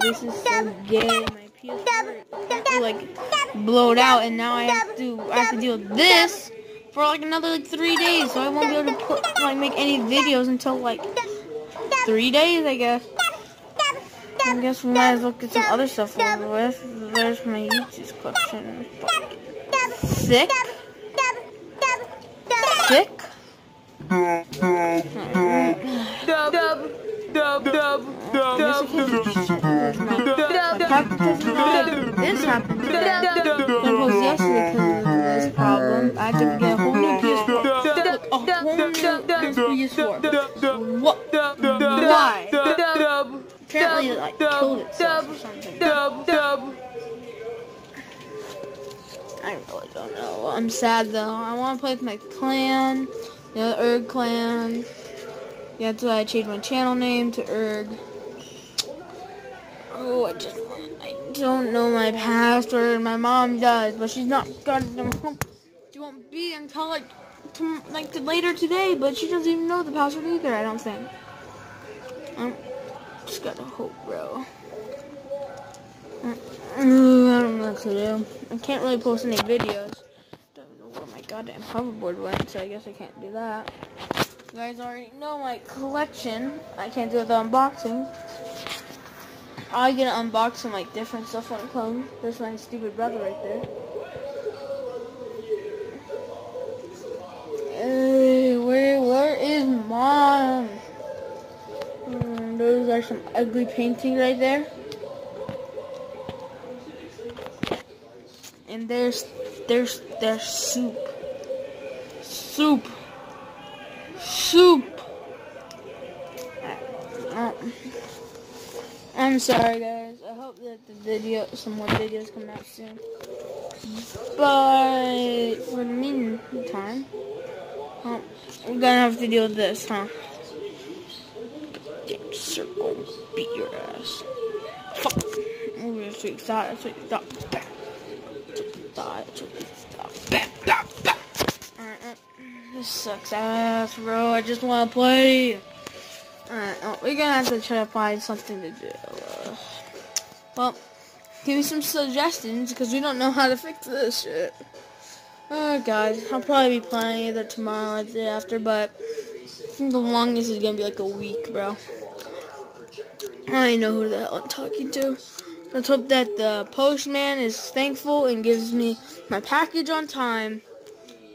this is so gay. My PS4 like blowed out, and now I have to I have to deal with this for like another like three days. So I won't be able to put like make any videos until like three days, I guess. I guess we might as well get some other stuff over with. There's my YouTube collection. Sick. Sick. Dub, Dub, dub, dub, dub, dub, This happened. It was yesterday because this problem. I to get a whole new PS4. A whole new PS4. What? Why? Apparently, it, like, killed itself or something. I really don't know. I'm sad though. I want to play with my clan, the Erg clan. That's why I changed my channel name to Erg. I just I don't know my password. My mom does, but she's not gonna. She won't be until like to, like later today. But she doesn't even know the password either. I don't think. I'm just gotta hope, bro. I don't know what to do. I can't really post any videos. Don't know where my goddamn hoverboard went, so I guess I can't do that. You guys already know my collection. I can't do the unboxing. I get to unbox some like different stuff on comes. There's my stupid brother right there. Hey, where where is mom? Hmm, those are some ugly paintings right there. And there's there's there's soup. Soup. Soup. Uh, I'm sorry guys. I hope that the video some more videos come out soon. But for the meantime, um, we're gonna have to deal with this, huh? Damn circle beat your ass. Fuck. That. That's what you thought. This sucks ass, bro. I just want to play. Alright, oh, we're gonna have to try to find something to do. Uh, well, give me some suggestions because we don't know how to fix this shit. Oh god, I'll probably be playing either tomorrow or the day after, but the longest is gonna be like a week, bro. I know who the hell I'm talking to. Let's hope that the postman is thankful and gives me my package on time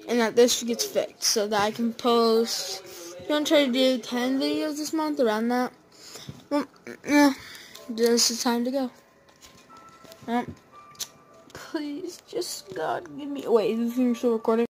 and that this gets fixed so that I can post. Gonna try to do 10 videos this month around that. Well, yeah, this is time to go. Um, please, just God, give me. Wait, is this thing still recording?